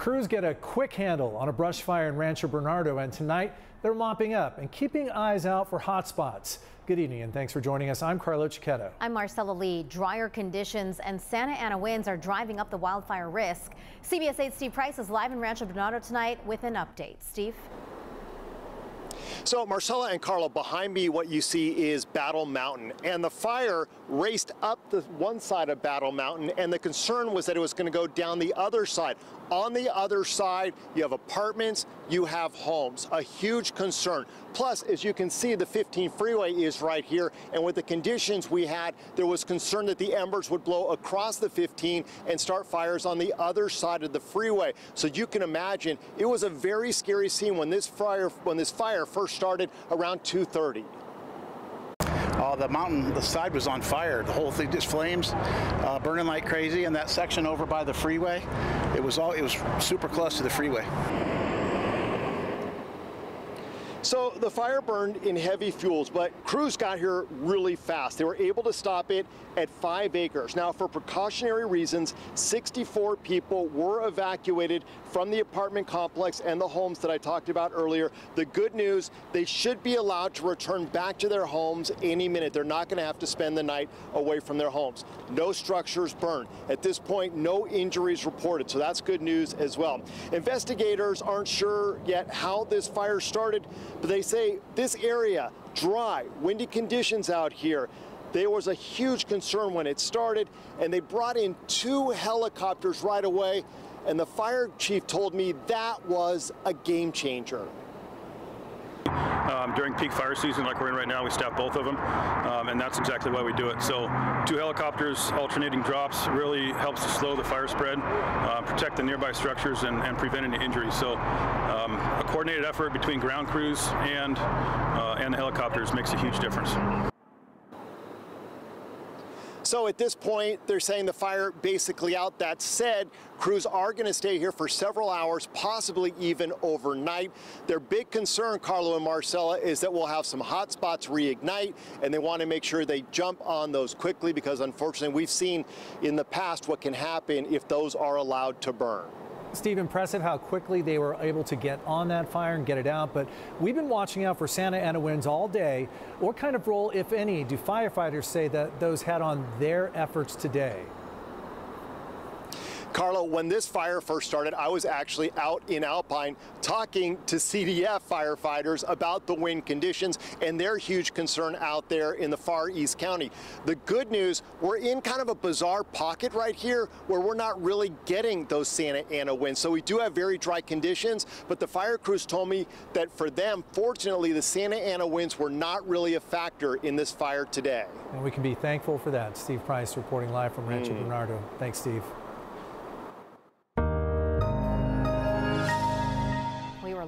Crews get a quick handle on a brush fire in Rancho Bernardo, and tonight they're mopping up and keeping eyes out for hot spots. Good evening and thanks for joining us. I'm Carlo Cecchetto. I'm Marcella Lee. Drier conditions and Santa Ana winds are driving up the wildfire risk. CBS 8 Steve Price is live in Rancho Bernardo tonight with an update. Steve? So Marcella and Carlo, behind me, what you see is Battle Mountain. And the fire raced up the one side of Battle Mountain. And the concern was that it was going to go down the other side. On the other side, you have apartments, you have homes. A huge concern. Plus, as you can see, the 15 freeway is right here. And with the conditions we had, there was concern that the embers would blow across the 15 and start fires on the other side of the freeway. So you can imagine it was a very scary scene when this fire when this fire first started around 2:30. Uh, the mountain, the side was on fire. The whole thing just flames, uh, burning like crazy. And that section over by the freeway, it was all it was super close to the freeway. So the fire burned in heavy fuels, but crews got here really fast. They were able to stop it at five acres. Now, for precautionary reasons, 64 people were evacuated from the apartment complex and the homes that I talked about earlier. The good news, they should be allowed to return back to their homes any minute. They're not going to have to spend the night away from their homes. No structures burned. At this point, no injuries reported, so that's good news as well. Investigators aren't sure yet how this fire started, but they say this area, dry, windy conditions out here. There was a huge concern when it started, and they brought in two helicopters right away. And the fire chief told me that was a game changer. Um, during peak fire season, like we're in right now, we staff both of them, um, and that's exactly why we do it. So, two helicopters alternating drops really helps to slow the fire spread, uh, protect the nearby structures, and, and prevent any injuries. So, um, a coordinated effort between ground crews and uh, and the helicopters makes a huge difference. So at this point, they're saying the fire basically out. That said, crews are going to stay here for several hours, possibly even overnight. Their big concern, Carlo and Marcella, is that we'll have some hot spots reignite, and they want to make sure they jump on those quickly because unfortunately we've seen in the past what can happen if those are allowed to burn. Steve, impressive how quickly they were able to get on that fire and get it out. But we've been watching out for Santa Ana winds all day. What kind of role, if any, do firefighters say that those had on their efforts today? Carlo, when this fire first started, I was actually out in Alpine talking to CDF firefighters about the wind conditions and their huge concern out there in the far east county. The good news, we're in kind of a bizarre pocket right here where we're not really getting those Santa Ana winds. So we do have very dry conditions, but the fire crews told me that for them, fortunately, the Santa Ana winds were not really a factor in this fire today. And we can be thankful for that. Steve Price reporting live from Rancho mm. Bernardo. Thanks, Steve.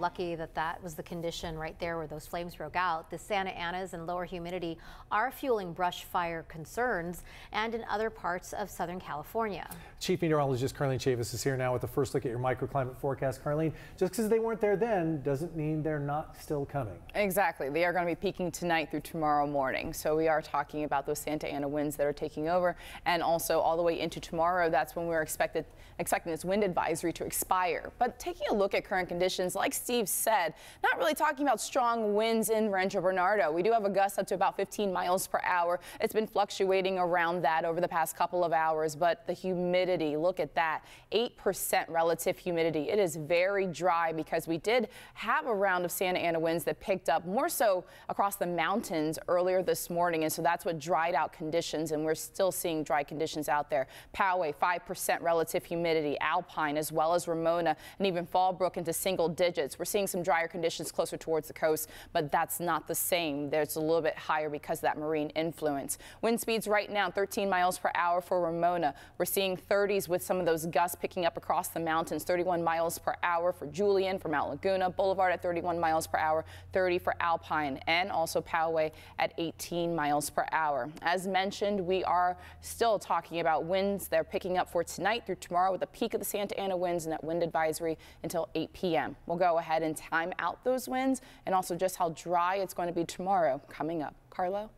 Lucky that that was the condition right there where those flames broke out. The Santa Anas and lower humidity are fueling brush fire concerns and in other parts of Southern California. Chief Meteorologist Carlene Chavis is here now with the first look at your microclimate forecast. Carlene, just because they weren't there then doesn't mean they're not still coming. Exactly. They are going to be peaking tonight through tomorrow morning. So we are talking about those Santa Ana winds that are taking over and also all the way into tomorrow. That's when we're expected expecting this wind advisory to expire. But taking a look at current conditions, like Steve said, not really talking about strong winds in Rancho Bernardo. We do have a gust up to about 15 miles per hour. It's been fluctuating around that over the past couple of hours, but the humidity, look at that, 8% relative humidity. It is very dry because we did have a round of Santa Ana winds that picked up more so across the mountains earlier this morning, and so that's what dried out conditions, and we're still seeing dry conditions out there. Poway, 5% relative humidity Alpine, as well as Ramona, and even Fallbrook into single digits. We're seeing some drier conditions closer towards the coast, but that's not the same. There's a little bit higher because of that marine influence. Wind speeds right now, 13 miles per hour for Ramona. We're seeing 30s with some of those gusts picking up across the mountains, 31 miles per hour for Julian, for Mount Laguna, Boulevard at 31 miles per hour, 30 for Alpine, and also Poway at 18 miles per hour. As mentioned, we are still talking about winds. They're picking up for tonight through tomorrow with a peak of the Santa Ana winds and that wind advisory until 8 p.m. We'll go ahead and time out those winds and also just how dry it's going to be tomorrow coming up. Carlo?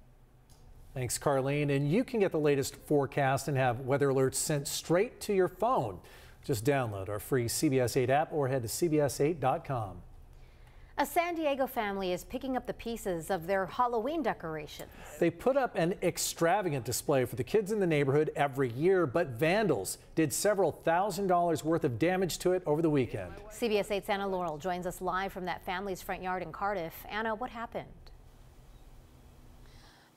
Thanks, Carlene. And you can get the latest forecast and have weather alerts sent straight to your phone. Just download our free CBS 8 app or head to CBS8.com. A San Diego family is picking up the pieces of their Halloween decorations. They put up an extravagant display for the kids in the neighborhood every year, but vandals did several thousand dollars worth of damage to it over the weekend. CBS 8's Anna Laurel joins us live from that family's front yard in Cardiff. Anna, what happened?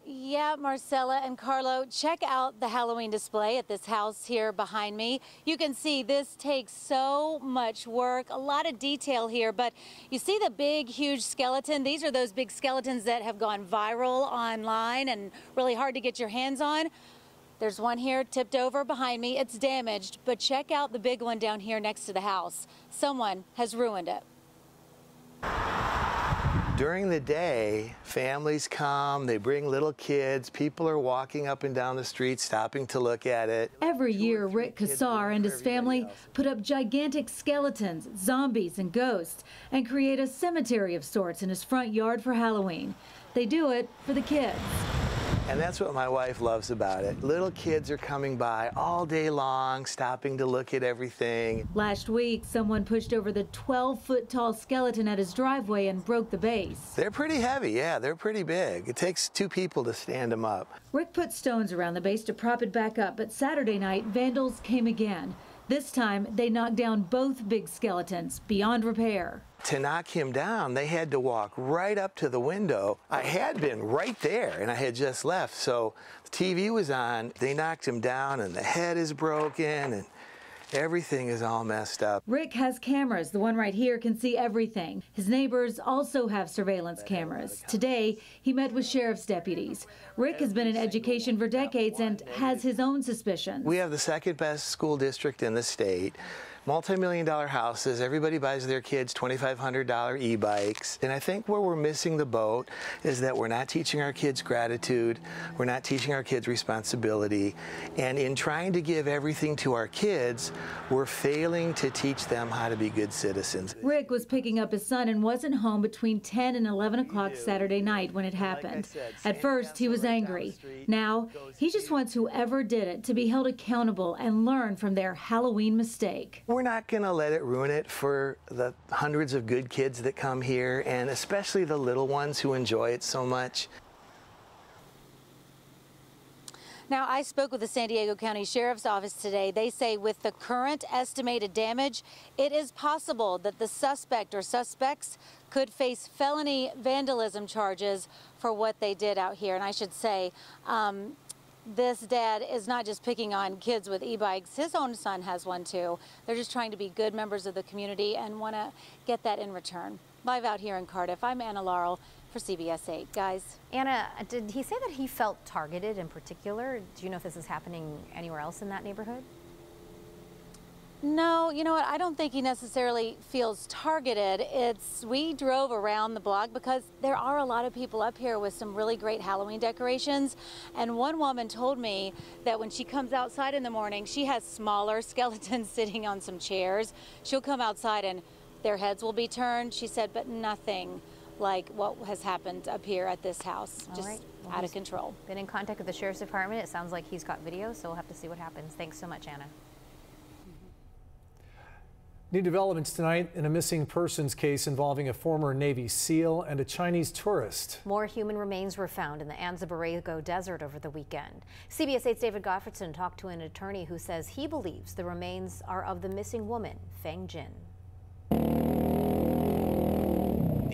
Yeah, Marcella and Carlo, check out the Halloween display at this house here behind me. You can see this takes so much work, a lot of detail here, but you see the big, huge skeleton? These are those big skeletons that have gone viral online and really hard to get your hands on. There's one here tipped over behind me. It's damaged, but check out the big one down here next to the house. Someone has ruined it. During the day, families come, they bring little kids, people are walking up and down the street stopping to look at it. Every year, Rick Kassar and his family put up gigantic skeletons, zombies, and ghosts and create a cemetery of sorts in his front yard for Halloween. They do it for the kids. And that's what my wife loves about it. Little kids are coming by all day long, stopping to look at everything. Last week, someone pushed over the 12 foot tall skeleton at his driveway and broke the base. They're pretty heavy, yeah, they're pretty big. It takes two people to stand them up. Rick put stones around the base to prop it back up, but Saturday night, vandals came again. This time, they knocked down both big skeletons beyond repair. To knock him down, they had to walk right up to the window. I had been right there and I had just left, so the TV was on. They knocked him down and the head is broken and Everything is all messed up. Rick has cameras. The one right here can see everything. His neighbors also have surveillance cameras. Today, he met with sheriff's deputies. Rick has been in education for decades and has his own suspicions. We have the second best school district in the state multi-million dollar houses. Everybody buys their kids $2,500 e-bikes. And I think where we're missing the boat is that we're not teaching our kids gratitude. We're not teaching our kids responsibility. And in trying to give everything to our kids, we're failing to teach them how to be good citizens. Rick was picking up his son and wasn't home between 10 and 11 o'clock Saturday night when it happened. At first, he was angry. Now, he just wants whoever did it to be held accountable and learn from their Halloween mistake we're not going to let it ruin it for the hundreds of good kids that come here, and especially the little ones who enjoy it so much. Now, I spoke with the San Diego County Sheriff's Office today. They say with the current estimated damage, it is possible that the suspect or suspects could face felony vandalism charges for what they did out here. And I should say, um, this dad is not just picking on kids with e-bikes. His own son has one too. They're just trying to be good members of the community and want to get that in return. Live out here in Cardiff, I'm Anna Laurel for CBS 8. Guys. Anna, did he say that he felt targeted in particular? Do you know if this is happening anywhere else in that neighborhood? No, you know what? I don't think he necessarily feels targeted. It's we drove around the block because there are a lot of people up here with some really great Halloween decorations. And one woman told me that when she comes outside in the morning, she has smaller skeletons sitting on some chairs. She'll come outside and their heads will be turned. She said, but nothing like what has happened up here at this house. All just right. well, out of control. Been in contact with the sheriff's department. It sounds like he's got video, so we'll have to see what happens. Thanks so much, Anna. New developments tonight in a missing persons case involving a former Navy SEAL and a Chinese tourist. More human remains were found in the Anza Desert over the weekend. CBS 8's David Gotfredson talked to an attorney who says he believes the remains are of the missing woman, Feng Jin.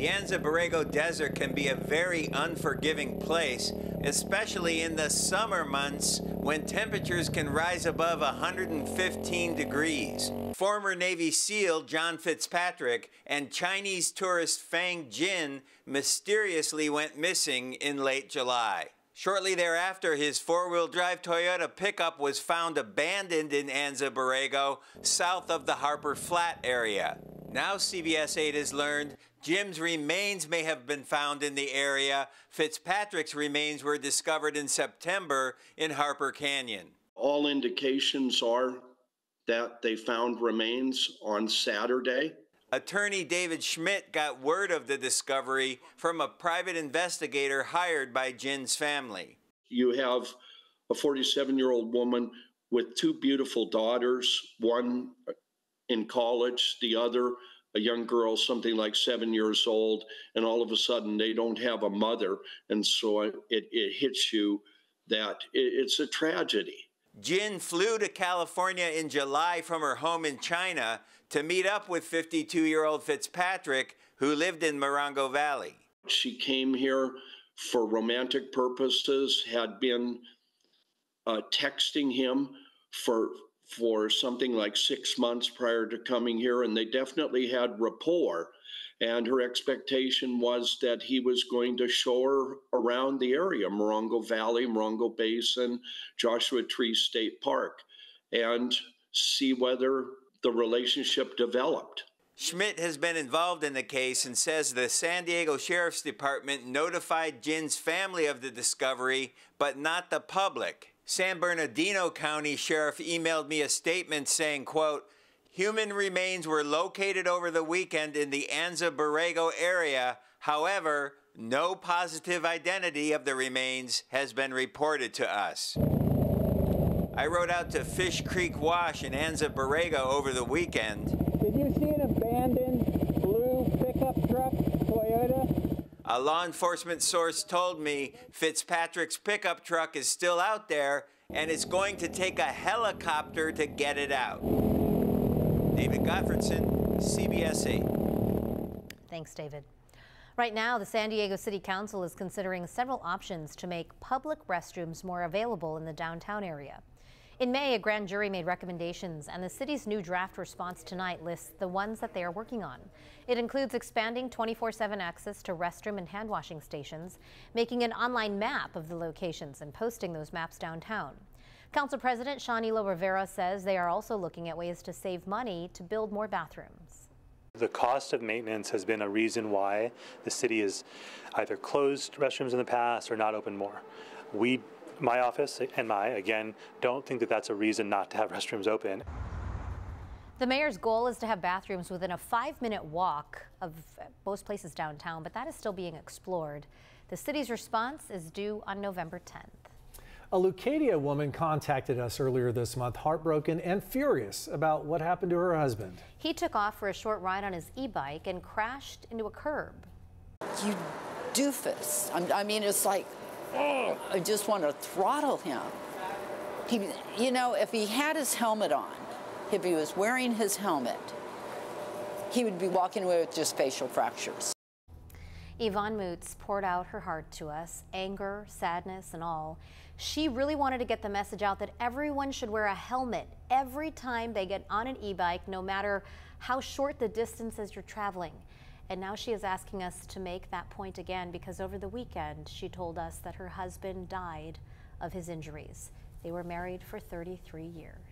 The Anza Desert can be a very unforgiving place, especially in the summer months when temperatures can rise above 115 degrees. Former Navy SEAL John Fitzpatrick and Chinese tourist Feng Jin mysteriously went missing in late July. Shortly thereafter, his four-wheel drive Toyota pickup was found abandoned in Anza Borrego, south of the Harper Flat area. Now CBS 8 has learned Jin's remains may have been found in the area. Fitzpatrick's remains were discovered in September in Harper Canyon. All indications are that they found remains on Saturday. Attorney David Schmidt got word of the discovery from a private investigator hired by Jin's family. You have a 47 year old woman with two beautiful daughters, one in college, the other a young girl, something like seven years old, and all of a sudden they don't have a mother. And so it, it hits you that it, it's a tragedy. Jin flew to California in July from her home in China to meet up with 52 year old Fitzpatrick, who lived in Morongo Valley. She came here for romantic purposes, had been uh, texting him for for something like six months prior to coming here, and they definitely had rapport. And her expectation was that he was going to show her around the area Morongo Valley, Morongo Basin, Joshua Tree State Park, and see whether the relationship developed. Schmidt has been involved in the case and says the San Diego Sheriff's Department notified Jin's family of the discovery, but not the public. San Bernardino County Sheriff emailed me a statement saying, quote, human remains were located over the weekend in the Anza Borrego area. However, no positive identity of the remains has been reported to us. I rode out to Fish Creek Wash in Anza Borrego over the weekend. Did you see an abandoned blue pickup truck, Toyota? A law enforcement source told me Fitzpatrick's pickup truck is still out there and it's going to take a helicopter to get it out. David Gotfredson, CBS 8. Thanks, David. Right now, the San Diego City Council is considering several options to make public restrooms more available in the downtown area. In May, a grand jury made recommendations, and the city's new draft response tonight lists the ones that they are working on. It includes expanding 24-7 access to restroom and hand washing stations, making an online map of the locations and posting those maps downtown. Council President Sean Elo-Rivera says they are also looking at ways to save money to build more bathrooms. The cost of maintenance has been a reason why the city has either closed restrooms in the past or not opened more. We my office and my, again, don't think that that's a reason not to have restrooms open. The mayor's goal is to have bathrooms within a five minute walk of most places downtown, but that is still being explored. The city's response is due on November 10th. A Leucadia woman contacted us earlier this month, heartbroken and furious about what happened to her husband. He took off for a short ride on his e bike and crashed into a curb. You doofus. I mean, it's like oh, I just want to throttle him. He, you know, if he had his helmet on, if he was wearing his helmet, he would be walking away with just facial fractures. Yvonne Moots poured out her heart to us, anger, sadness, and all. She really wanted to get the message out that everyone should wear a helmet every time they get on an e-bike, no matter how short the distance distances you're traveling. And now she is asking us to make that point again because over the weekend she told us that her husband died of his injuries. They were married for 33 years.